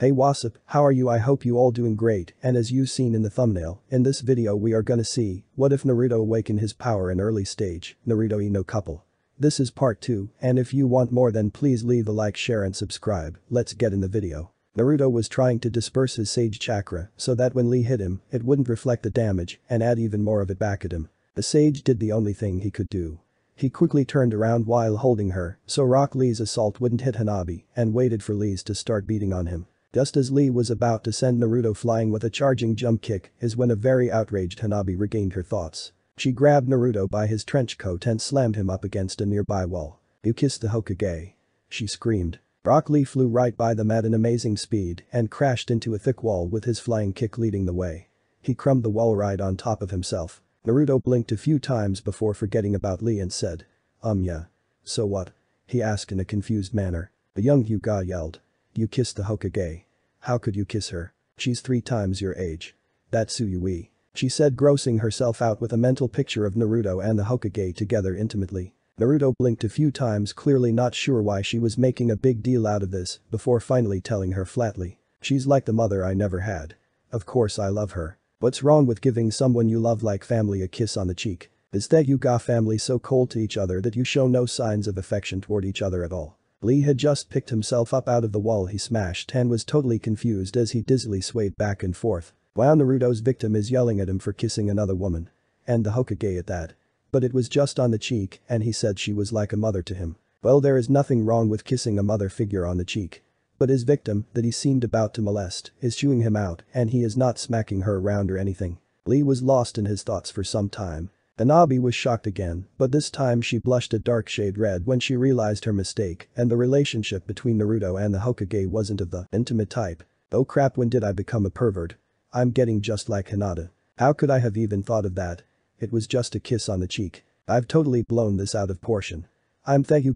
Hey Wasp, how are you I hope you all doing great and as you seen in the thumbnail, in this video we are gonna see, what if Naruto awaken his power in early stage, Naruto Ino couple. This is part 2 and if you want more then please leave a like share and subscribe, let's get in the video. Naruto was trying to disperse his sage chakra so that when Lee hit him, it wouldn't reflect the damage and add even more of it back at him. The sage did the only thing he could do. He quickly turned around while holding her so Rock Lee's assault wouldn't hit Hanabi and waited for Lee's to start beating on him. Just as Lee was about to send Naruto flying with a charging jump kick is when a very outraged Hanabi regained her thoughts. She grabbed Naruto by his trench coat and slammed him up against a nearby wall. You kissed the Hokage. She screamed. Rock Lee flew right by them at an amazing speed and crashed into a thick wall with his flying kick leading the way. He crumbed the wall right on top of himself. Naruto blinked a few times before forgetting about Lee and said. Um yeah. So what? He asked in a confused manner. The young Hyuga yelled. You kissed the Hokage. How could you kiss her? She's three times your age. That's Tsuyui. She said grossing herself out with a mental picture of Naruto and the Hokage together intimately. Naruto blinked a few times clearly not sure why she was making a big deal out of this before finally telling her flatly. She's like the mother I never had. Of course I love her. What's wrong with giving someone you love like family a kiss on the cheek? Is that Hyuga family so cold to each other that you show no signs of affection toward each other at all? Lee had just picked himself up out of the wall he smashed and was totally confused as he dizzily swayed back and forth. While Naruto's victim is yelling at him for kissing another woman. And the Hokage at that. But it was just on the cheek and he said she was like a mother to him. Well there is nothing wrong with kissing a mother figure on the cheek. But his victim, that he seemed about to molest, is chewing him out and he is not smacking her around or anything. Lee was lost in his thoughts for some time. Hanabi was shocked again, but this time she blushed a dark shade red when she realized her mistake and the relationship between Naruto and the Hokage wasn't of the intimate type. Oh crap when did I become a pervert? I'm getting just like Hinata. How could I have even thought of that? It was just a kiss on the cheek. I've totally blown this out of portion. I'm thank you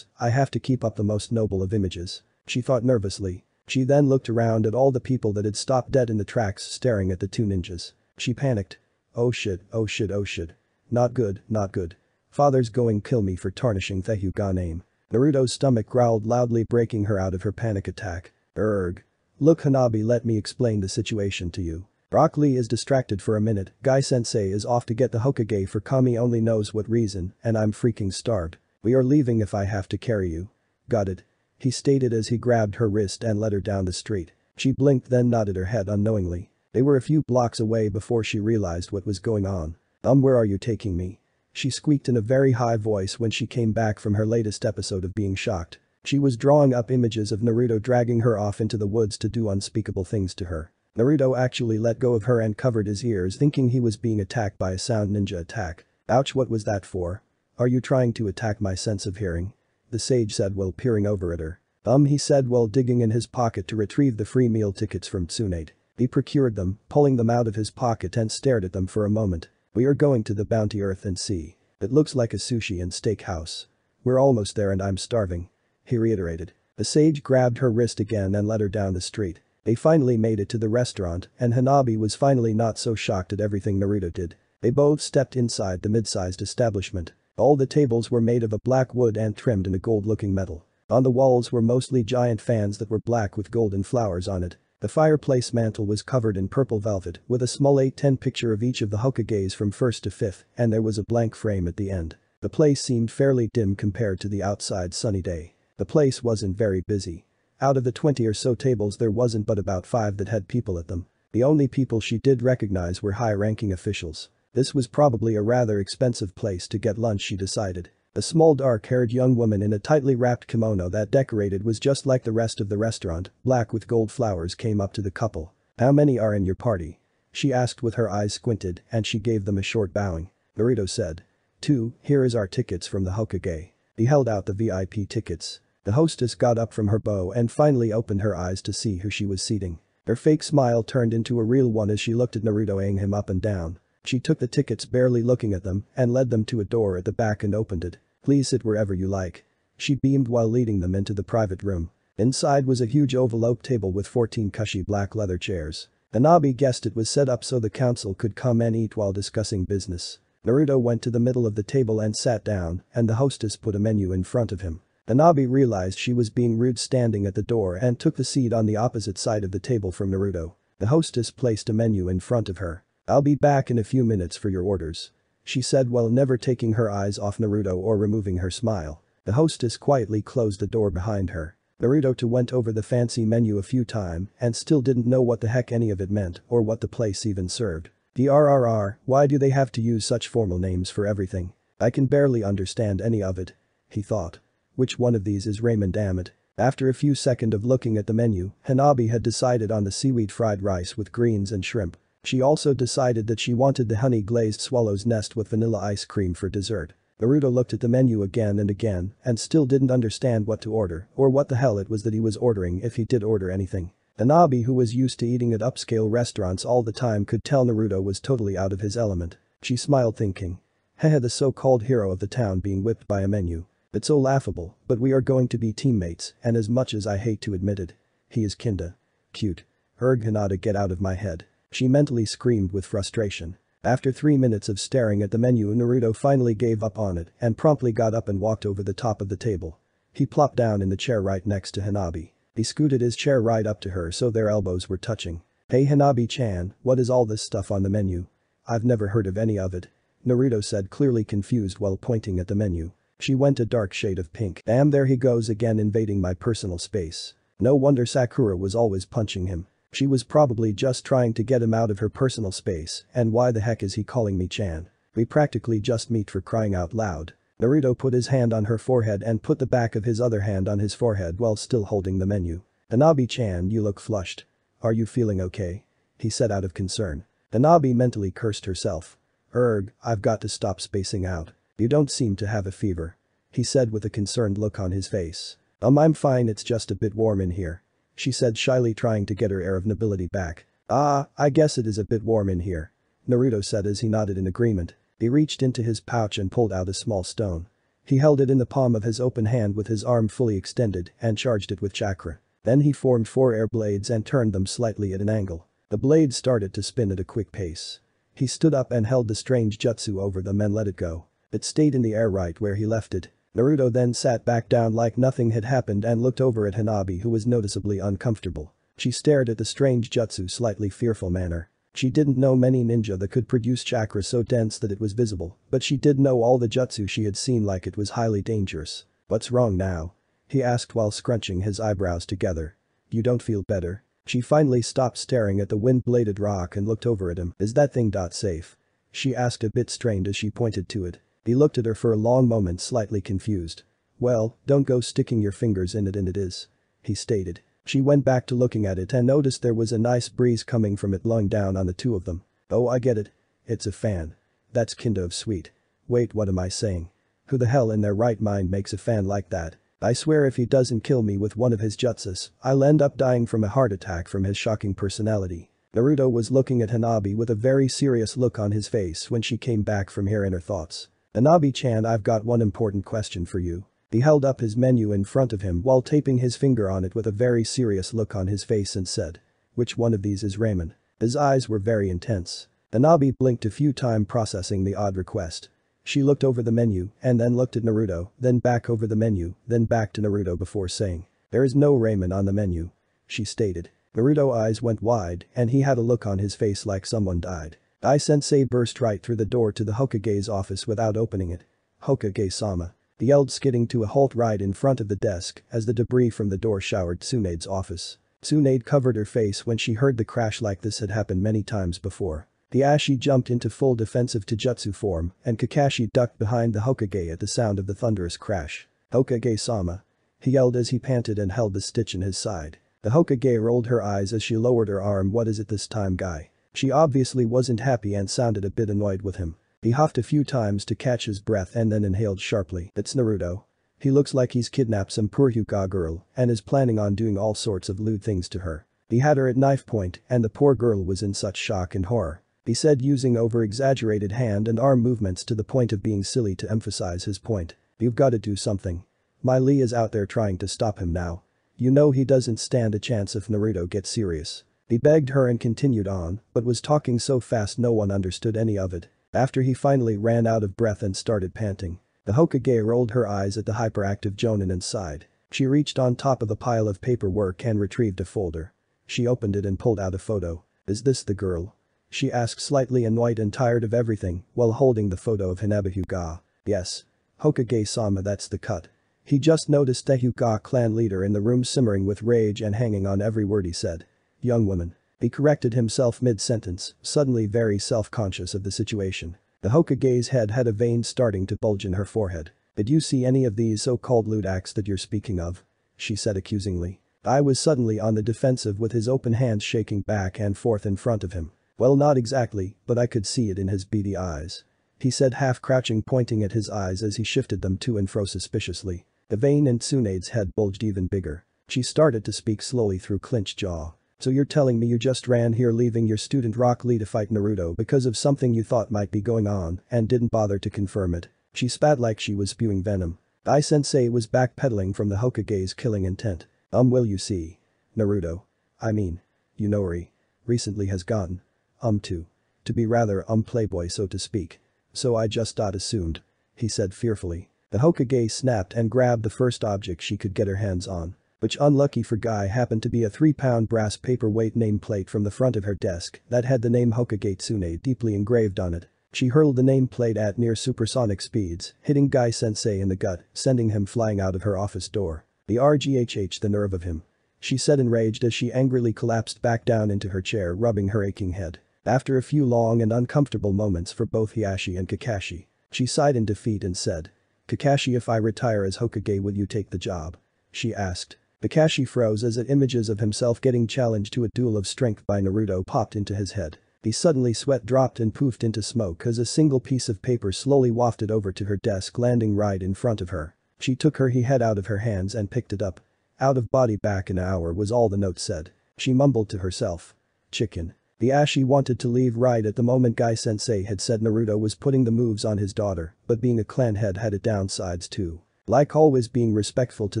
I have to keep up the most noble of images. She thought nervously. She then looked around at all the people that had stopped dead in the tracks staring at the two ninjas. She panicked. Oh shit, oh shit, oh shit. Not good, not good. Father's going kill me for tarnishing the Hyuga name. Naruto's stomach growled loudly breaking her out of her panic attack. Erg. Look Hanabi let me explain the situation to you. Rock Lee is distracted for a minute, Guy Sensei is off to get the Hokage for Kami only knows what reason and I'm freaking starved. We are leaving if I have to carry you. Got it. He stated as he grabbed her wrist and led her down the street. She blinked then nodded her head unknowingly. They were a few blocks away before she realized what was going on. Um where are you taking me? She squeaked in a very high voice when she came back from her latest episode of being shocked. She was drawing up images of Naruto dragging her off into the woods to do unspeakable things to her. Naruto actually let go of her and covered his ears thinking he was being attacked by a sound ninja attack. Ouch what was that for? Are you trying to attack my sense of hearing? The sage said while peering over at her. Um he said while digging in his pocket to retrieve the free meal tickets from Tsunade. He procured them, pulling them out of his pocket and stared at them for a moment. We are going to the bounty earth and sea. It looks like a sushi and steak house. We're almost there and I'm starving. He reiterated. The sage grabbed her wrist again and led her down the street. They finally made it to the restaurant and Hanabi was finally not so shocked at everything Naruto did. They both stepped inside the mid-sized establishment. All the tables were made of a black wood and trimmed in a gold-looking metal. On the walls were mostly giant fans that were black with golden flowers on it. The fireplace mantle was covered in purple velvet with a small 8-10 picture of each of the Hokages from 1st to 5th and there was a blank frame at the end. The place seemed fairly dim compared to the outside sunny day. The place wasn't very busy. Out of the 20 or so tables there wasn't but about 5 that had people at them. The only people she did recognize were high-ranking officials. This was probably a rather expensive place to get lunch she decided. A small dark-haired young woman in a tightly wrapped kimono that decorated was just like the rest of the restaurant, black with gold flowers came up to the couple. How many are in your party? She asked with her eyes squinted and she gave them a short bowing. Naruto said. Two, here is our tickets from the Hokage. He held out the VIP tickets. The hostess got up from her bow and finally opened her eyes to see who she was seating. Her fake smile turned into a real one as she looked at Naruto eyeing him up and down. She took the tickets barely looking at them and led them to a door at the back and opened it. Please sit wherever you like. She beamed while leading them into the private room. Inside was a huge oval oak table with 14 cushy black leather chairs. Hanabi guessed it was set up so the council could come and eat while discussing business. Naruto went to the middle of the table and sat down and the hostess put a menu in front of him. Hanabi realized she was being rude standing at the door and took the seat on the opposite side of the table from Naruto. The hostess placed a menu in front of her. I'll be back in a few minutes for your orders. She said while never taking her eyes off Naruto or removing her smile. The hostess quietly closed the door behind her. Naruto too went over the fancy menu a few times and still didn't know what the heck any of it meant or what the place even served. The RRR, why do they have to use such formal names for everything? I can barely understand any of it. He thought. Which one of these is ramen Dammit? After a few seconds of looking at the menu, Hanabi had decided on the seaweed fried rice with greens and shrimp. She also decided that she wanted the honey glazed swallow's nest with vanilla ice cream for dessert. Naruto looked at the menu again and again and still didn't understand what to order or what the hell it was that he was ordering if he did order anything. Hanabi who was used to eating at upscale restaurants all the time could tell Naruto was totally out of his element. She smiled thinking. Hehe the so-called hero of the town being whipped by a menu. It's so laughable, but we are going to be teammates, and as much as I hate to admit it. He is kinda. Cute. Erg Hinata get out of my head. She mentally screamed with frustration. After three minutes of staring at the menu Naruto finally gave up on it and promptly got up and walked over the top of the table. He plopped down in the chair right next to Hanabi. He scooted his chair right up to her so their elbows were touching. Hey Hanabi-chan, what is all this stuff on the menu? I've never heard of any of it. Naruto said clearly confused while pointing at the menu. She went a dark shade of pink. Damn there he goes again invading my personal space. No wonder Sakura was always punching him. She was probably just trying to get him out of her personal space and why the heck is he calling me Chan? We practically just meet for crying out loud. Naruto put his hand on her forehead and put the back of his other hand on his forehead while still holding the menu. Hanabi-chan you look flushed. Are you feeling okay? He said out of concern. Hanabi mentally cursed herself. Erg, I've got to stop spacing out. You don't seem to have a fever. He said with a concerned look on his face. Um I'm fine it's just a bit warm in here. She said shyly trying to get her air of nobility back. Ah, I guess it is a bit warm in here. Naruto said as he nodded in agreement. He reached into his pouch and pulled out a small stone. He held it in the palm of his open hand with his arm fully extended and charged it with chakra. Then he formed four air blades and turned them slightly at an angle. The blades started to spin at a quick pace. He stood up and held the strange jutsu over them and let it go. It stayed in the air right where he left it. Naruto then sat back down like nothing had happened and looked over at Hanabi who was noticeably uncomfortable. She stared at the strange jutsu slightly fearful manner. She didn't know many ninja that could produce chakra so dense that it was visible, but she did know all the jutsu she had seen like it was highly dangerous. What's wrong now? He asked while scrunching his eyebrows together. You don't feel better? She finally stopped staring at the wind-bladed rock and looked over at him. Is that thing dot safe? She asked a bit strained as she pointed to it. He looked at her for a long moment slightly confused. Well, don't go sticking your fingers in it and it is. He stated. She went back to looking at it and noticed there was a nice breeze coming from it blowing down on the two of them. Oh I get it. It's a fan. That's kind of sweet. Wait what am I saying? Who the hell in their right mind makes a fan like that? I swear if he doesn't kill me with one of his jutsus, I'll end up dying from a heart attack from his shocking personality. Naruto was looking at Hanabi with a very serious look on his face when she came back from hearing her thoughts. Hanabi-chan I've got one important question for you. He held up his menu in front of him while taping his finger on it with a very serious look on his face and said. Which one of these is ramen? His eyes were very intense. Hanabi blinked a few times processing the odd request. She looked over the menu and then looked at Naruto, then back over the menu, then back to Naruto before saying. There is no ramen on the menu. She stated. Naruto's eyes went wide and he had a look on his face like someone died. Guy-sensei burst right through the door to the Hokage's office without opening it. Hokage-sama. Yelled skidding to a halt right in front of the desk as the debris from the door showered Tsunade's office. Tsunade covered her face when she heard the crash like this had happened many times before. Hiashi jumped into full defensive Taijutsu form and Kakashi ducked behind the Hokage at the sound of the thunderous crash. Hokage-sama. He yelled as he panted and held the stitch in his side. The Hokage rolled her eyes as she lowered her arm what is it this time guy? She obviously wasn't happy and sounded a bit annoyed with him. He huffed a few times to catch his breath and then inhaled sharply. It's Naruto. He looks like he's kidnapped some poor Hyuga girl and is planning on doing all sorts of lewd things to her. He had her at knife point and the poor girl was in such shock and horror. He said using over-exaggerated hand and arm movements to the point of being silly to emphasize his point. You've gotta do something. My Lee is out there trying to stop him now. You know he doesn't stand a chance if Naruto gets serious. He begged her and continued on, but was talking so fast no one understood any of it. After he finally ran out of breath and started panting. The Hokage rolled her eyes at the hyperactive Jonin and sighed. She reached on top of a pile of paperwork and retrieved a folder. She opened it and pulled out a photo. Is this the girl? She asked slightly annoyed and tired of everything while holding the photo of Hanabi Hyuga. Yes. Hokage-sama that's the cut. He just noticed the Hyuga clan leader in the room simmering with rage and hanging on every word he said. Young woman. He corrected himself mid-sentence, suddenly very self-conscious of the situation. The Hokage's head had a vein starting to bulge in her forehead. Did you see any of these so-called lewd acts that you're speaking of? She said accusingly. I was suddenly on the defensive with his open hands shaking back and forth in front of him. Well not exactly, but I could see it in his beady eyes. He said half crouching pointing at his eyes as he shifted them to and fro suspiciously. The vein in Tsunade's head bulged even bigger. She started to speak slowly through clenched jaw. So you're telling me you just ran here leaving your student Rock Lee to fight Naruto because of something you thought might be going on and didn't bother to confirm it. She spat like she was spewing venom. Guy sensei was backpedaling from the Hokage's killing intent. Um will you see. Naruto. I mean. Yunori. Recently has gotten. Um to. To be rather um playboy so to speak. So I just thought assumed. He said fearfully. The Hokage snapped and grabbed the first object she could get her hands on which unlucky for Guy happened to be a 3-pound brass paperweight nameplate from the front of her desk that had the name Hokage Tsunade deeply engraved on it. She hurled the nameplate at near supersonic speeds, hitting Guy Sensei in the gut, sending him flying out of her office door. The RGHH the nerve of him. She said enraged as she angrily collapsed back down into her chair rubbing her aching head. After a few long and uncomfortable moments for both Hiashi and Kakashi, she sighed in defeat and said, Kakashi if I retire as Hokage will you take the job? She asked. Kakashi froze as images of himself getting challenged to a duel of strength by Naruto popped into his head. He suddenly sweat dropped and poofed into smoke as a single piece of paper slowly wafted over to her desk landing right in front of her. She took her he head out of her hands and picked it up. Out of body back in an hour was all the note said. She mumbled to herself. Chicken. Hiashi wanted to leave right at the moment Guy Sensei had said Naruto was putting the moves on his daughter, but being a clan head had its downsides too. Like always being respectful to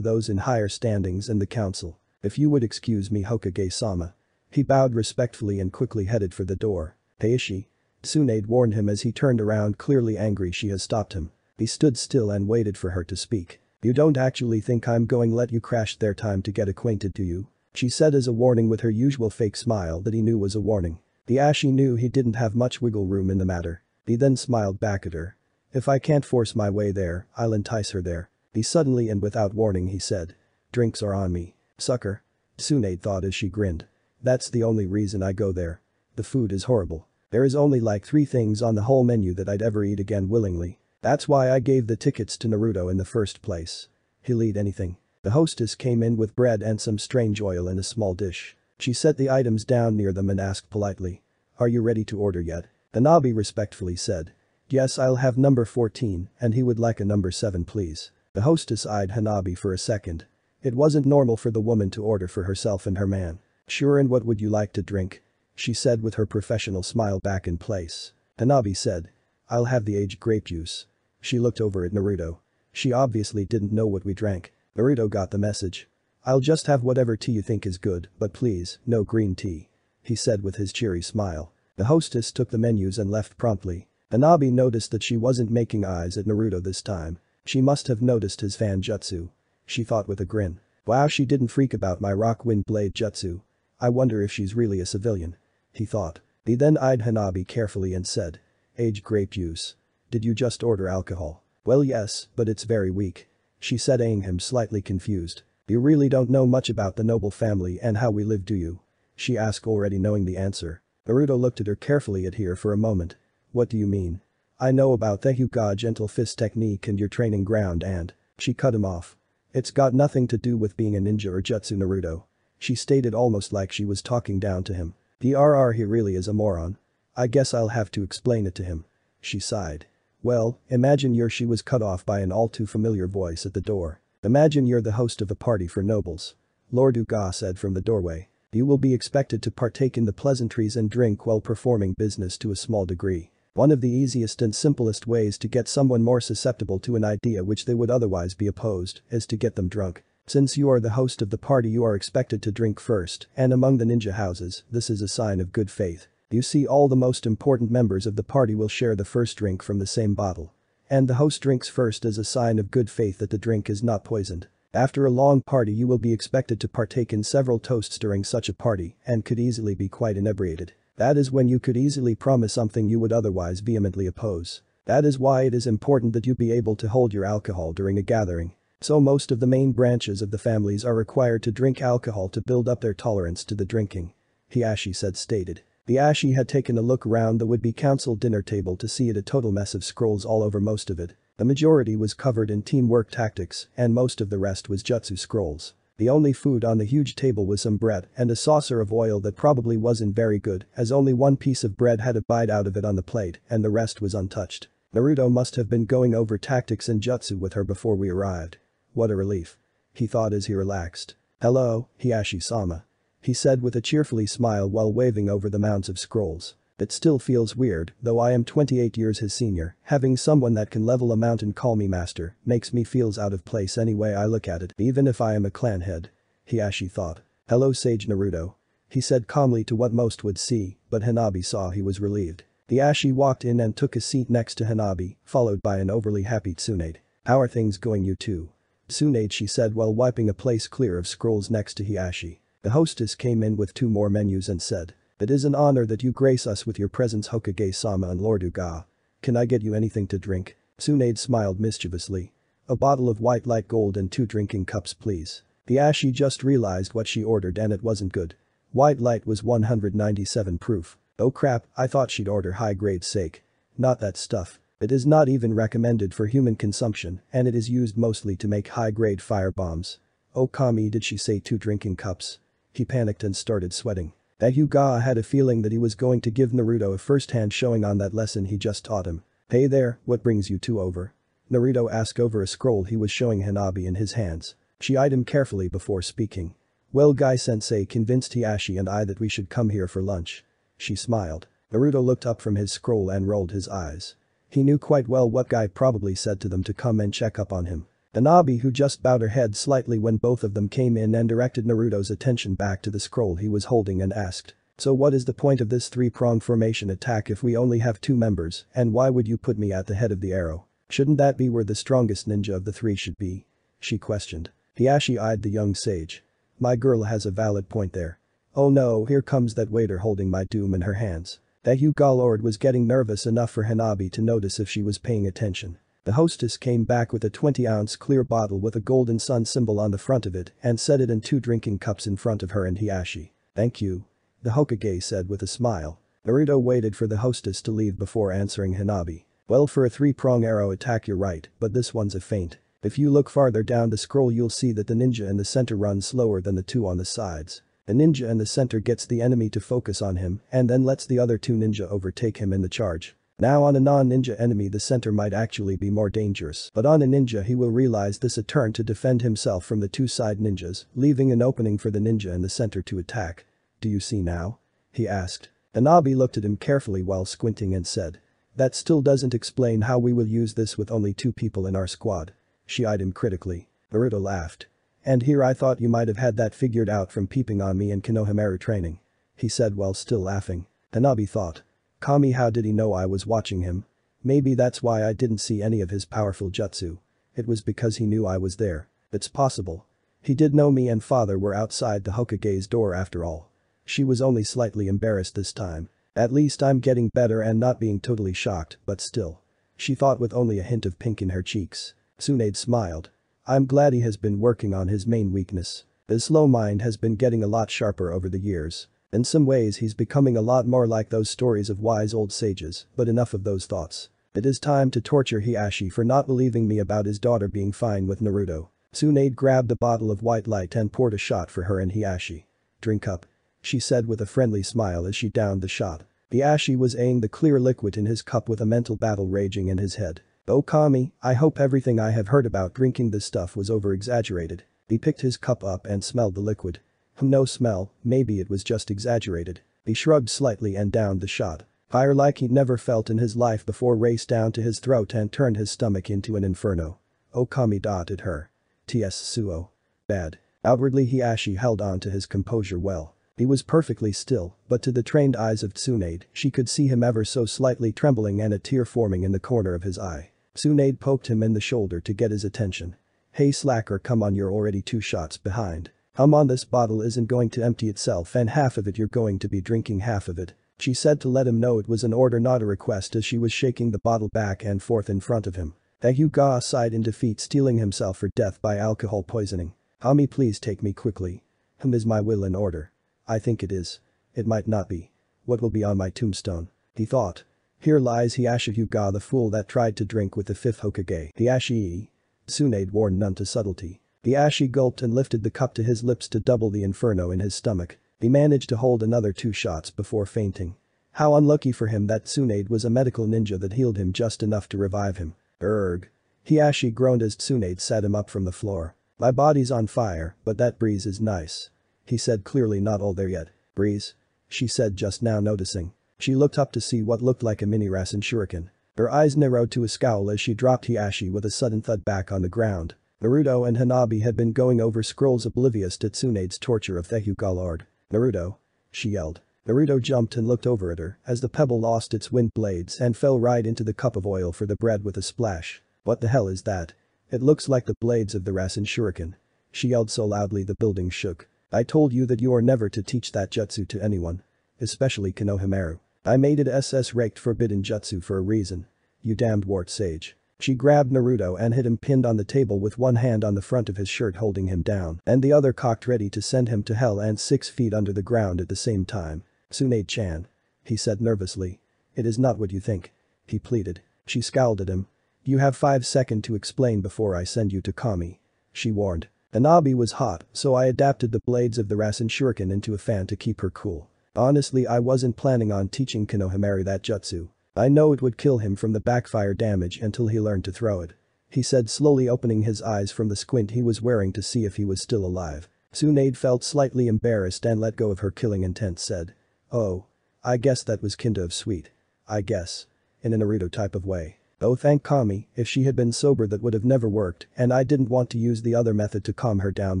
those in higher standings in the council. If you would excuse me Hokage-sama. He bowed respectfully and quickly headed for the door. Hiashi. Tsunade warned him as he turned around clearly angry she has stopped him. He stood still and waited for her to speak. You don't actually think I'm going let you crash their time to get acquainted to you? She said as a warning with her usual fake smile that he knew was a warning. Hiashi knew he didn't have much wiggle room in the matter. He then smiled back at her. If I can't force my way there, I'll entice her there. He suddenly and without warning he said. Drinks are on me. Sucker. Tsunade thought as she grinned. That's the only reason I go there. The food is horrible. There is only like three things on the whole menu that I'd ever eat again willingly. That's why I gave the tickets to Naruto in the first place. He'll eat anything. The hostess came in with bread and some strange oil in a small dish. She set the items down near them and asked politely. Are you ready to order yet? The Nabi respectfully said. Yes I'll have number 14 and he would like a number 7 please. The hostess eyed Hanabi for a second. It wasn't normal for the woman to order for herself and her man. Sure and what would you like to drink? She said with her professional smile back in place. Hanabi said. I'll have the aged grape juice. She looked over at Naruto. She obviously didn't know what we drank. Naruto got the message. I'll just have whatever tea you think is good, but please, no green tea. He said with his cheery smile. The hostess took the menus and left promptly. Hanabi noticed that she wasn't making eyes at Naruto this time. She must have noticed his fan jutsu. She thought with a grin. Wow she didn't freak about my rock wind blade jutsu. I wonder if she's really a civilian. He thought. He then eyed Hanabi carefully and said. Age grape juice. Did you just order alcohol? Well yes, but it's very weak. She said eyeing him slightly confused. You really don't know much about the noble family and how we live do you? She asked already knowing the answer. Naruto looked at her carefully at here for a moment. What do you mean? I know about the Hyuga gentle fist technique and your training ground and. She cut him off. It's got nothing to do with being a ninja or jutsu Naruto. She stated almost like she was talking down to him. The RR he really is a moron. I guess I'll have to explain it to him. She sighed. Well, imagine you're she was cut off by an all too familiar voice at the door. Imagine you're the host of a party for nobles. Lord Hyuga said from the doorway. You will be expected to partake in the pleasantries and drink while performing business to a small degree. One of the easiest and simplest ways to get someone more susceptible to an idea which they would otherwise be opposed is to get them drunk. Since you are the host of the party you are expected to drink first, and among the ninja houses, this is a sign of good faith. You see all the most important members of the party will share the first drink from the same bottle. And the host drinks first as a sign of good faith that the drink is not poisoned. After a long party you will be expected to partake in several toasts during such a party and could easily be quite inebriated. That is when you could easily promise something you would otherwise vehemently oppose. That is why it is important that you be able to hold your alcohol during a gathering. So most of the main branches of the families are required to drink alcohol to build up their tolerance to the drinking. Hiashi said stated. Hiashi had taken a look around the would-be council dinner table to see it a total mess of scrolls all over most of it. The majority was covered in teamwork tactics and most of the rest was jutsu scrolls. The only food on the huge table was some bread and a saucer of oil that probably wasn't very good as only one piece of bread had a bite out of it on the plate and the rest was untouched. Naruto must have been going over tactics and jutsu with her before we arrived. What a relief. He thought as he relaxed. Hello, Hiashi-sama. He said with a cheerfully smile while waving over the mounds of scrolls. It still feels weird, though I am 28 years his senior, having someone that can level a mountain call me master makes me feels out of place any way I look at it even if I am a clan head. Hiashi thought. Hello Sage Naruto. He said calmly to what most would see, but Hanabi saw he was relieved. Hiashi walked in and took a seat next to Hanabi, followed by an overly happy Tsunade. How are things going you two? Tsunade she said while wiping a place clear of scrolls next to Hiashi. The hostess came in with two more menus and said, it is an honor that you grace us with your presence Hokage-sama and Lord Hyuga. Can I get you anything to drink? Tsunade smiled mischievously. A bottle of white light gold and two drinking cups please. Hiashi just realized what she ordered and it wasn't good. White light was 197 proof. Oh crap, I thought she'd order high grade sake. Not that stuff. It is not even recommended for human consumption and it is used mostly to make high grade fire bombs. Oh Kami did she say two drinking cups? He panicked and started sweating. That Hyuga had a feeling that he was going to give Naruto a first-hand showing on that lesson he just taught him. Hey there, what brings you two over? Naruto asked over a scroll he was showing Hanabi in his hands. She eyed him carefully before speaking. Well Guy-sensei convinced Hiashi and I that we should come here for lunch. She smiled. Naruto looked up from his scroll and rolled his eyes. He knew quite well what Guy probably said to them to come and check up on him. Hanabi who just bowed her head slightly when both of them came in and directed Naruto's attention back to the scroll he was holding and asked. So what is the point of this three-prong formation attack if we only have two members and why would you put me at the head of the arrow? Shouldn't that be where the strongest ninja of the three should be? She questioned. Hiashi eyed the young sage. My girl has a valid point there. Oh no, here comes that waiter holding my doom in her hands. That Hyuga Lord was getting nervous enough for Hanabi to notice if she was paying attention. The hostess came back with a 20-ounce clear bottle with a golden sun symbol on the front of it and set it in two drinking cups in front of her and Hiashi. Thank you. The Hokage said with a smile. Naruto waited for the hostess to leave before answering Hanabi. Well for a three-prong arrow attack you're right, but this one's a feint. If you look farther down the scroll you'll see that the ninja in the center runs slower than the two on the sides. The ninja in the center gets the enemy to focus on him and then lets the other two ninja overtake him in the charge. Now on a non-ninja enemy the center might actually be more dangerous but on a ninja he will realize this a turn to defend himself from the two side ninjas, leaving an opening for the ninja in the center to attack. Do you see now? He asked. Hanabi looked at him carefully while squinting and said. That still doesn't explain how we will use this with only two people in our squad. She eyed him critically. Naruto laughed. And here I thought you might have had that figured out from peeping on me in Konohamaru training. He said while still laughing. Hanabi thought. Kami how did he know I was watching him? Maybe that's why I didn't see any of his powerful jutsu. It was because he knew I was there. It's possible. He did know me and father were outside the Hokage's door after all. She was only slightly embarrassed this time. At least I'm getting better and not being totally shocked, but still. She thought with only a hint of pink in her cheeks. Tsunade smiled. I'm glad he has been working on his main weakness. His slow mind has been getting a lot sharper over the years. In some ways he's becoming a lot more like those stories of wise old sages, but enough of those thoughts. It is time to torture Hiashi for not believing me about his daughter being fine with Naruto. Tsunade grabbed a bottle of white light and poured a shot for her and Hiashi. Drink up. She said with a friendly smile as she downed the shot. Hiashi was eyeing the clear liquid in his cup with a mental battle raging in his head. Oh Kami, I hope everything I have heard about drinking this stuff was over-exaggerated. He picked his cup up and smelled the liquid. No smell, maybe it was just exaggerated. He shrugged slightly and downed the shot. Fire like he'd never felt in his life before raced down to his throat and turned his stomach into an inferno. Oh, Okami dotted her. T.S. Suo. Bad. Outwardly he Hiashi held on to his composure well. He was perfectly still, but to the trained eyes of Tsunade, she could see him ever so slightly trembling and a tear forming in the corner of his eye. Tsunade poked him in the shoulder to get his attention. Hey slacker come on you're already two shots behind. Come on this bottle isn't going to empty itself and half of it you're going to be drinking half of it. She said to let him know it was an order not a request as she was shaking the bottle back and forth in front of him. Ga sighed in defeat stealing himself for death by alcohol poisoning. Hami please take me quickly. Hum is my will in order. I think it is. It might not be. What will be on my tombstone? He thought. Here lies Hiashi Hyuga the fool that tried to drink with the fifth Hokage. Hiashi. Tsunade warned none to subtlety. Hiashi gulped and lifted the cup to his lips to double the inferno in his stomach. He managed to hold another two shots before fainting. How unlucky for him that Tsunade was a medical ninja that healed him just enough to revive him. Erg. Hiashi groaned as Tsunade sat him up from the floor. My body's on fire, but that breeze is nice. He said clearly not all there yet. Breeze? She said just now noticing. She looked up to see what looked like a mini Rasen shuriken. Her eyes narrowed to a scowl as she dropped Hiashi with a sudden thud back on the ground. Naruto and Hanabi had been going over scrolls oblivious to Tsunade's torture of the Hyuga Naruto. She yelled. Naruto jumped and looked over at her as the pebble lost its wind blades and fell right into the cup of oil for the bread with a splash. What the hell is that? It looks like the blades of the Rasen Shuriken. She yelled so loudly the building shook. I told you that you are never to teach that jutsu to anyone. Especially Konohamaru. I made it SS raked forbidden jutsu for a reason. You damned wart sage. She grabbed Naruto and hit him pinned on the table with one hand on the front of his shirt holding him down and the other cocked ready to send him to hell and six feet under the ground at the same time. Tsunade-chan. He said nervously. It is not what you think. He pleaded. She scowled at him. You have five seconds to explain before I send you to Kami. She warned. Hanabi was hot, so I adapted the blades of the Rasen Shuriken into a fan to keep her cool. Honestly I wasn't planning on teaching Konohamaru that jutsu. I know it would kill him from the backfire damage until he learned to throw it. He said slowly opening his eyes from the squint he was wearing to see if he was still alive. Tsunade felt slightly embarrassed and let go of her killing intent said. Oh. I guess that was kinda of sweet. I guess. In a Naruto type of way. Oh thank Kami, if she had been sober that would have never worked and I didn't want to use the other method to calm her down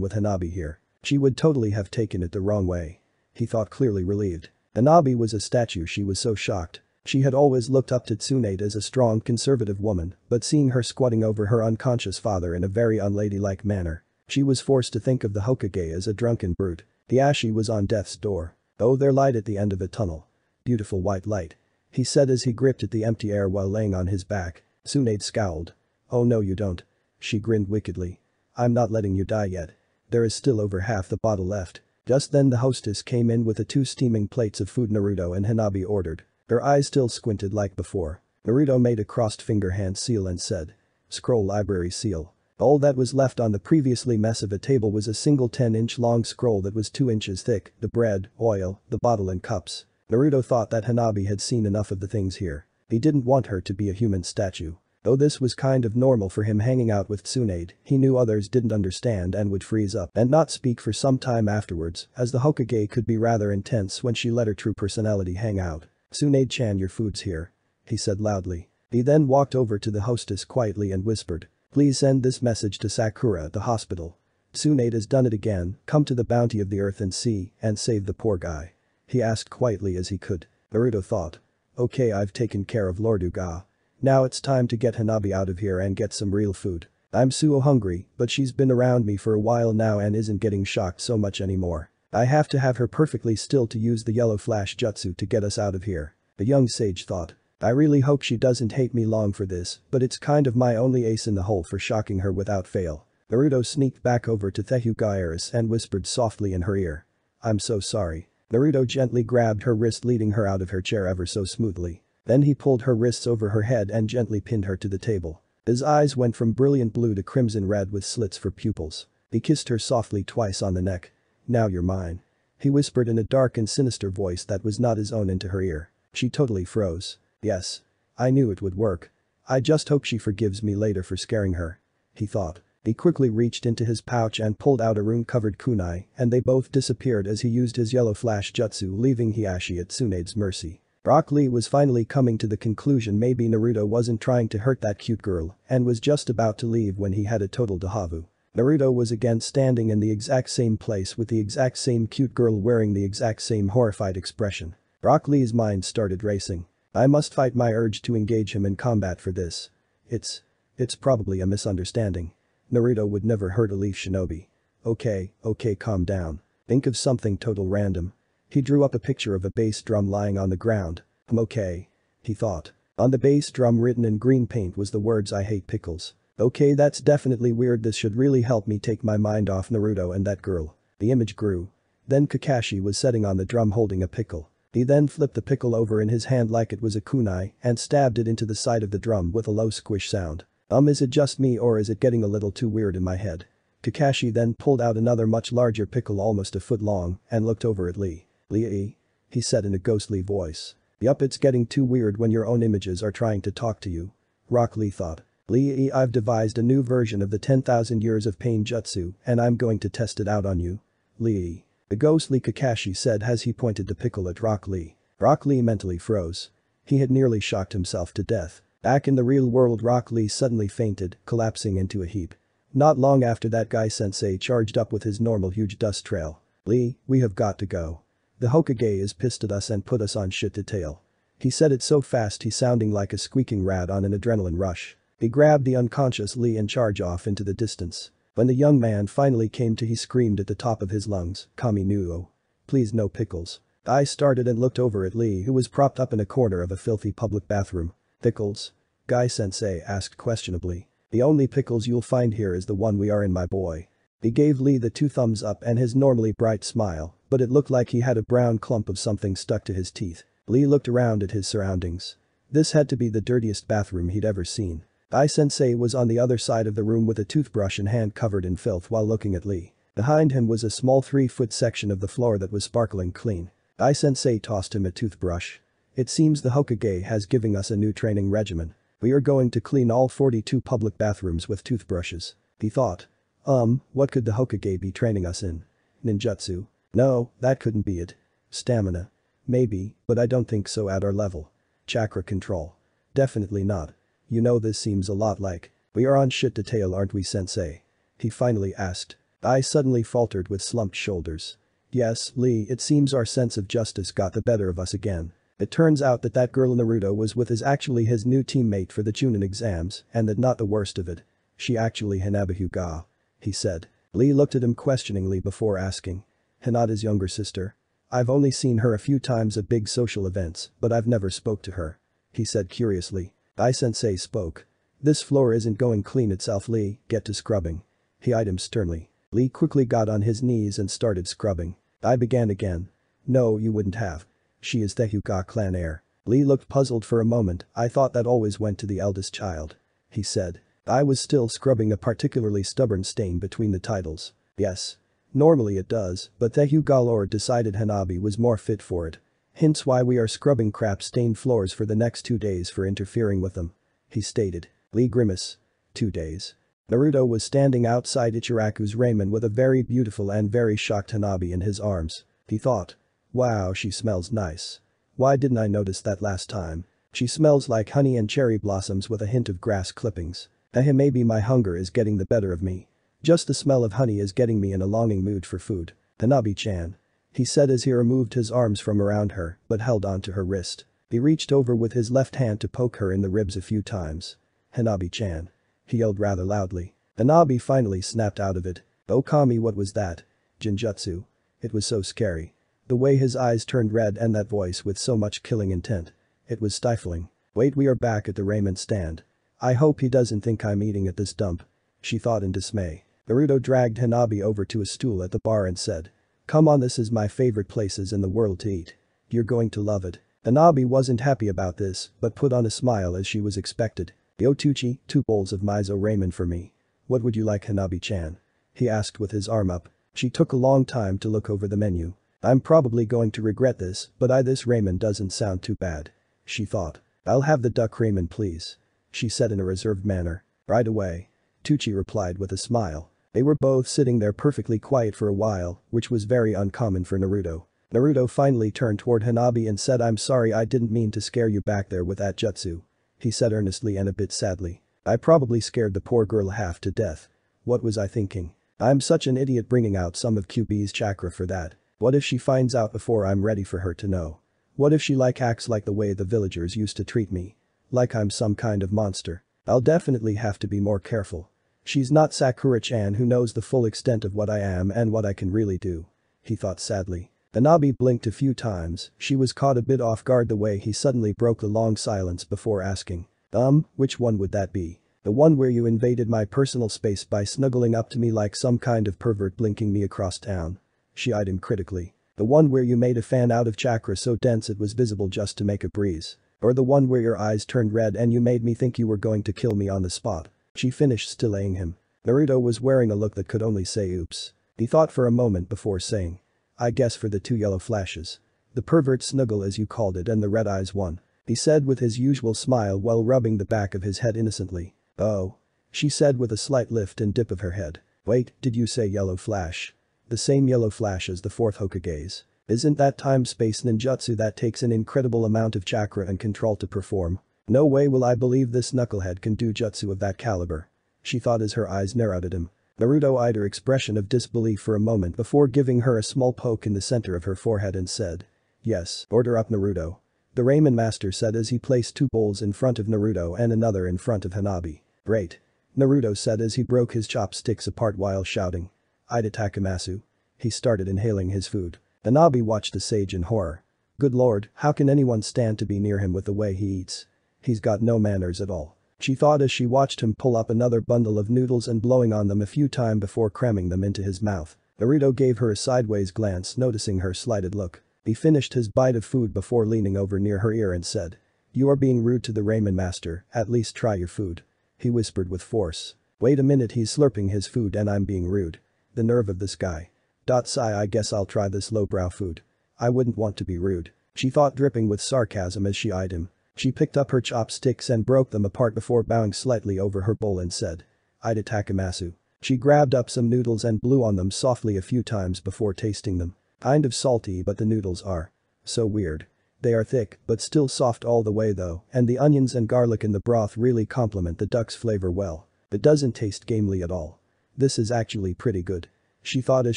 with Hanabi here. She would totally have taken it the wrong way. He thought clearly relieved. Hanabi was a statue she was so shocked. She had always looked up to Tsunade as a strong conservative woman, but seeing her squatting over her unconscious father in a very unladylike manner. She was forced to think of the Hokage as a drunken brute. Hiashi was on death's door. Oh there light at the end of a tunnel. Beautiful white light. He said as he gripped at the empty air while laying on his back. Tsunade scowled. Oh no you don't. She grinned wickedly. I'm not letting you die yet. There is still over half the bottle left. Just then the hostess came in with the two steaming plates of food Naruto and Hanabi ordered. Her eyes still squinted like before. Naruto made a crossed finger hand seal and said. Scroll library seal. All that was left on the previously mess of a table was a single 10-inch long scroll that was 2 inches thick, the bread, oil, the bottle and cups. Naruto thought that Hanabi had seen enough of the things here. He didn't want her to be a human statue. Though this was kind of normal for him hanging out with Tsunade, he knew others didn't understand and would freeze up and not speak for some time afterwards, as the Hokage could be rather intense when she let her true personality hang out. Tsunade-chan your food's here. He said loudly. He then walked over to the hostess quietly and whispered. Please send this message to Sakura at the hospital. Tsunade has done it again, come to the bounty of the earth and sea, and save the poor guy. He asked quietly as he could. Naruto thought. Okay I've taken care of Lord Hyuga. Now it's time to get Hanabi out of here and get some real food. I'm so hungry, but she's been around me for a while now and isn't getting shocked so much anymore. I have to have her perfectly still to use the yellow flash jutsu to get us out of here. The young sage thought. I really hope she doesn't hate me long for this, but it's kind of my only ace in the hole for shocking her without fail. Naruto sneaked back over to the Hyuga heiress and whispered softly in her ear. I'm so sorry. Naruto gently grabbed her wrist leading her out of her chair ever so smoothly. Then he pulled her wrists over her head and gently pinned her to the table. His eyes went from brilliant blue to crimson red with slits for pupils. He kissed her softly twice on the neck. Now you're mine. He whispered in a dark and sinister voice that was not his own into her ear. She totally froze. Yes. I knew it would work. I just hope she forgives me later for scaring her. He thought. He quickly reached into his pouch and pulled out a rune-covered kunai and they both disappeared as he used his yellow flash jutsu leaving Hiashi at Tsunade's mercy. Rock Lee was finally coming to the conclusion maybe Naruto wasn't trying to hurt that cute girl and was just about to leave when he had a total dejavu. Naruto was again standing in the exact same place with the exact same cute girl wearing the exact same horrified expression. Rock Lee's mind started racing. I must fight my urge to engage him in combat for this. It's. It's probably a misunderstanding. Naruto would never hurt a leaf shinobi. Okay, okay calm down. Think of something total random. He drew up a picture of a bass drum lying on the ground. I'm okay. He thought. On the bass drum written in green paint was the words I hate pickles. Okay that's definitely weird this should really help me take my mind off Naruto and that girl. The image grew. Then Kakashi was sitting on the drum holding a pickle. He then flipped the pickle over in his hand like it was a kunai and stabbed it into the side of the drum with a low squish sound. Um is it just me or is it getting a little too weird in my head? Kakashi then pulled out another much larger pickle almost a foot long and looked over at Lee. Lee? He said in a ghostly voice. Yup it's getting too weird when your own images are trying to talk to you. Rock Lee thought. Lee I've devised a new version of the 10,000 years of pain jutsu and I'm going to test it out on you. Lee. The ghostly Kakashi said as he pointed the pickle at Rock Lee. Rock Lee mentally froze. He had nearly shocked himself to death. Back in the real world Rock Lee suddenly fainted, collapsing into a heap. Not long after that guy sensei charged up with his normal huge dust trail. Lee, we have got to go. The Hokage is pissed at us and put us on shit to tail. He said it so fast he sounding like a squeaking rat on an adrenaline rush. He grabbed the unconscious Lee and charged off into the distance. When the young man finally came to he screamed at the top of his lungs, Kami Nuo. Please no pickles. I started and looked over at Lee who was propped up in a corner of a filthy public bathroom. Pickles? Guy sensei asked questionably. The only pickles you'll find here is the one we are in my boy. He gave Lee the two thumbs up and his normally bright smile, but it looked like he had a brown clump of something stuck to his teeth. Lee looked around at his surroundings. This had to be the dirtiest bathroom he'd ever seen. Guy sensei was on the other side of the room with a toothbrush in hand covered in filth while looking at Lee. Behind him was a small three-foot section of the floor that was sparkling clean. Guy sensei tossed him a toothbrush. It seems the Hokage has giving us a new training regimen. We are going to clean all 42 public bathrooms with toothbrushes. He thought. Um, what could the Hokage be training us in? Ninjutsu? No, that couldn't be it. Stamina. Maybe, but I don't think so at our level. Chakra control. Definitely not. You know this seems a lot like. We are on shit detail aren't we sensei? He finally asked. I suddenly faltered with slumped shoulders. Yes, Lee, it seems our sense of justice got the better of us again. It turns out that that girl Naruto was with is actually his new teammate for the Chunin exams and that not the worst of it. She actually Hanabi Hyuga. He said. Lee looked at him questioningly before asking. Hinata's younger sister. I've only seen her a few times at big social events, but I've never spoke to her. He said curiously. Guy sensei spoke. This floor isn't going clean itself Lee, get to scrubbing. He eyed him sternly. Lee quickly got on his knees and started scrubbing. I began again. No you wouldn't have. She is the Hyuga clan heir. Lee looked puzzled for a moment, I thought that always went to the eldest child. He said. I was still scrubbing a particularly stubborn stain between the titles. Yes. Normally it does, but the Hyuga lord decided Hanabi was more fit for it. Hence why we are scrubbing crap-stained floors for the next two days for interfering with them. He stated. Lee grimace. Two days. Naruto was standing outside Ichiraku's ramen with a very beautiful and very shocked Hanabi in his arms. He thought. Wow she smells nice. Why didn't I notice that last time? She smells like honey and cherry blossoms with a hint of grass clippings. Eh maybe my hunger is getting the better of me. Just the smell of honey is getting me in a longing mood for food. Hanabi-chan. He said as he removed his arms from around her but held onto her wrist. He reached over with his left hand to poke her in the ribs a few times. Hanabi-chan. He yelled rather loudly. Hanabi finally snapped out of it. Oh, Okami what was that? Genjutsu. It was so scary. The way his eyes turned red and that voice with so much killing intent. It was stifling. Wait we are back at the ramen stand. I hope he doesn't think I'm eating at this dump. She thought in dismay. Naruto dragged Hanabi over to a stool at the bar and said. Come on this is my favorite places in the world to eat. You're going to love it. Hanabi wasn't happy about this, but put on a smile as she was expected. Yo Yotuchi, two bowls of miso ramen for me. What would you like Hanabi-chan? He asked with his arm up. She took a long time to look over the menu. I'm probably going to regret this, but I this ramen doesn't sound too bad. She thought. I'll have the duck ramen please. She said in a reserved manner. Right away. Teuchi replied with a smile. They were both sitting there perfectly quiet for a while, which was very uncommon for Naruto. Naruto finally turned toward Hanabi and said I'm sorry I didn't mean to scare you back there with that jutsu. He said earnestly and a bit sadly. I probably scared the poor girl half to death. What was I thinking? I'm such an idiot bringing out some of Kyuubi's chakra for that. What if she finds out before I'm ready for her to know? What if she like acts like the way the villagers used to treat me? Like I'm some kind of monster. I'll definitely have to be more careful. She's not Sakura-chan who knows the full extent of what I am and what I can really do. He thought sadly. Hanabi blinked a few times, she was caught a bit off guard the way he suddenly broke the long silence before asking. Um, which one would that be? The one where you invaded my personal space by snuggling up to me like some kind of pervert blinking me across town. She eyed him critically. The one where you made a fan out of chakra so dense it was visible just to make a breeze. Or the one where your eyes turned red and you made me think you were going to kill me on the spot. She finished stillaying him. Naruto was wearing a look that could only say oops. He thought for a moment before saying. I guess for the two yellow flashes. The pervert snuggle as you called it and the red eyes one. He said with his usual smile while rubbing the back of his head innocently. Oh. She said with a slight lift and dip of her head. Wait, did you say yellow flash? The same yellow flash as the fourth Hokage's. Isn't that time-space ninjutsu that takes an incredible amount of chakra and control to perform? No way will I believe this knucklehead can do jutsu of that caliber. She thought as her eyes narrowed at him. Naruto eyed her expression of disbelief for a moment before giving her a small poke in the center of her forehead and said. Yes, order up Naruto. The ramen master said as he placed two bowls in front of Naruto and another in front of Hanabi. Great. Naruto said as he broke his chopsticks apart while shouting. I'd Itadakimasu. He started inhaling his food. Hanabi watched the sage in horror. Good lord, how can anyone stand to be near him with the way he eats? He's got no manners at all. She thought as she watched him pull up another bundle of noodles and blowing on them a few times before cramming them into his mouth. Naruto gave her a sideways glance noticing her slighted look. He finished his bite of food before leaning over near her ear and said. You are being rude to the ramen master, at least try your food. He whispered with force. Wait a minute he's slurping his food and I'm being rude. The nerve of this guy. Dot Sigh I guess I'll try this lowbrow food. I wouldn't want to be rude. She thought dripping with sarcasm as she eyed him. She picked up her chopsticks and broke them apart before bowing slightly over her bowl and said. Itadakimasu. She grabbed up some noodles and blew on them softly a few times before tasting them. Kind of salty but the noodles are. So weird. They are thick but still soft all the way though and the onions and garlic in the broth really complement the duck's flavor well. It doesn't taste gamely at all. This is actually pretty good. She thought as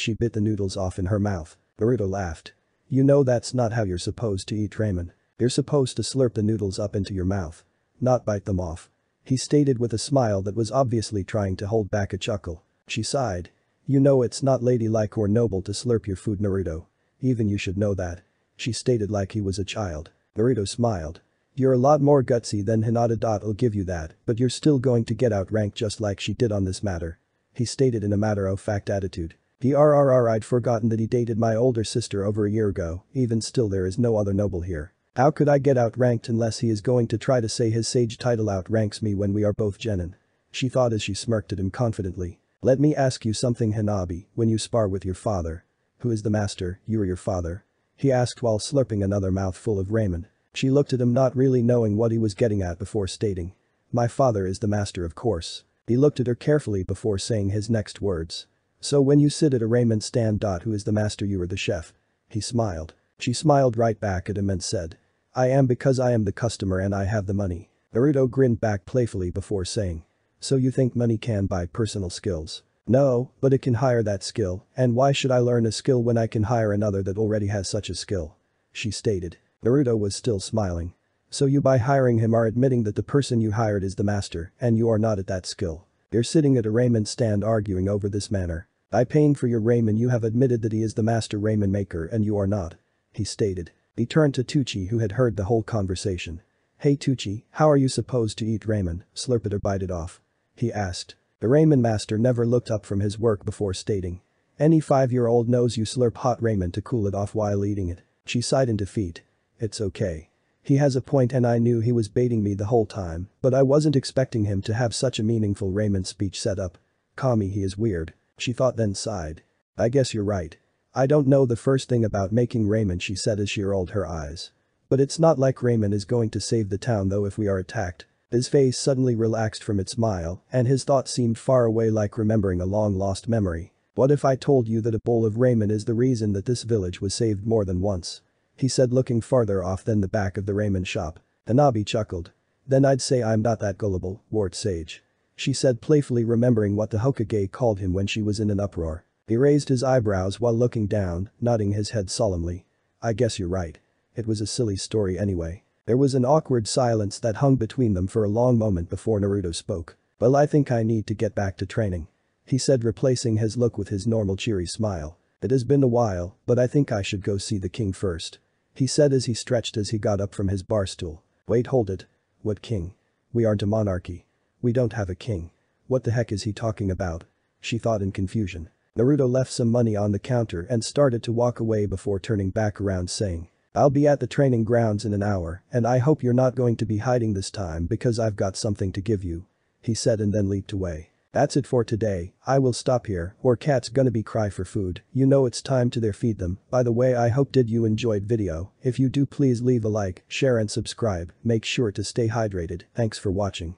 she bit the noodles off in her mouth. Naruto laughed. You know that's not how you're supposed to eat ramen. You're supposed to slurp the noodles up into your mouth. Not bite them off. He stated with a smile that was obviously trying to hold back a chuckle. She sighed. You know it's not ladylike or noble to slurp your food Naruto. Even you should know that. She stated like he was a child. Naruto smiled. You're a lot more gutsy than Hinata. I'll give you that, but you're still going to get outranked just like she did on this matter. He stated in a matter-of-fact attitude. DRRR I'd forgotten that he dated my older sister over a year ago, even still there is no other noble here. How could I get outranked unless he is going to try to say his sage title outranks me when we are both genin? She thought as she smirked at him confidently. Let me ask you something Hanabi, when you spar with your father. Who is the master, you or your father? He asked while slurping another mouthful of ramen. She looked at him not really knowing what he was getting at before stating. My father is the master of course. He looked at her carefully before saying his next words. So when you sit at a ramen stand. Who is the master you are the chef? He smiled. She smiled right back at him and said. I am because I am the customer and I have the money. Naruto grinned back playfully before saying. So you think money can buy personal skills? No, but it can hire that skill, and why should I learn a skill when I can hire another that already has such a skill? She stated. Naruto was still smiling. So you by hiring him are admitting that the person you hired is the master, and you are not at that skill. You're sitting at a ramen stand arguing over this manner. By paying for your ramen you have admitted that he is the master ramen maker and you are not. He stated. He turned to Teuchi who had heard the whole conversation. Hey Teuchi, how are you supposed to eat ramen, slurp it or bite it off? He asked. The ramen master never looked up from his work before stating. Any five-year-old knows you slurp hot ramen to cool it off while eating it. She sighed in defeat. It's okay. He has a point and I knew he was baiting me the whole time, but I wasn't expecting him to have such a meaningful ramen speech set up. Kami he is weird. She thought then sighed. I guess you're right. I don't know the first thing about making ramen she said as she rolled her eyes. But it's not like ramen is going to save the town though if we are attacked. His face suddenly relaxed from its smile and his thoughts seemed far away like remembering a long lost memory. What if I told you that a bowl of ramen is the reason that this village was saved more than once? He said looking farther off than the back of the ramen shop. Hanabi chuckled. Then I'd say I'm not that gullible, Wart Sage. She said playfully remembering what the Hokage called him when she was in an uproar. He raised his eyebrows while looking down, nodding his head solemnly. I guess you're right. It was a silly story anyway. There was an awkward silence that hung between them for a long moment before Naruto spoke. Well I think I need to get back to training. He said replacing his look with his normal cheery smile. It has been a while, but I think I should go see the king first. He said as he stretched as he got up from his bar stool. Wait hold it. What king? We aren't a monarchy. We don't have a king. What the heck is he talking about? She thought in confusion. Naruto left some money on the counter and started to walk away before turning back around saying. I'll be at the training grounds in an hour and I hope you're not going to be hiding this time because I've got something to give you. He said and then leaped away. That's it for today, I will stop here or cat's gonna be cry for food, you know it's time to their feed them, by the way I hope did you enjoyed video, if you do please leave a like, share and subscribe, make sure to stay hydrated, thanks for watching.